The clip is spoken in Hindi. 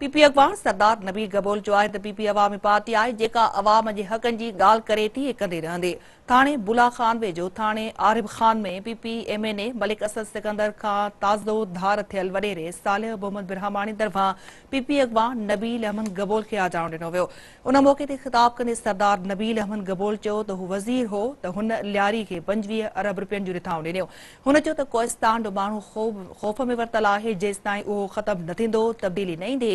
पीपी अगवान सरदार गबोल जो आहे त पीपी अवामी पार्टी आहे, जेका अवाम जे हक़नि जी ॻाल्हि करे थी कंदी रहंदी। थाणे बुला खान वेझो थाणे आरिफ खान में PP M N A Malik Asad Sikandar Khan ताज़ो धार थियल वॾेरे सालिह मोहम्मद बिरहमानी तरफ़ां पीपी अगवान नबील अहमद गबोल खे आजाणो ॾिनो वियो। उन मौक़े ते ख़िताब कंदे सरदार नबील अहमद गबोल चयो त हू वज़ीर हो त हुन लियारी खे पंजवीह अरब रुपयनि जूं रिथाऊं ॾिनियूं। हुन चयो त ख़ौफ़ में वरितल आहे जेसिताईं उहो ख़तमु न थींदो, तब्दीली न ईंदी।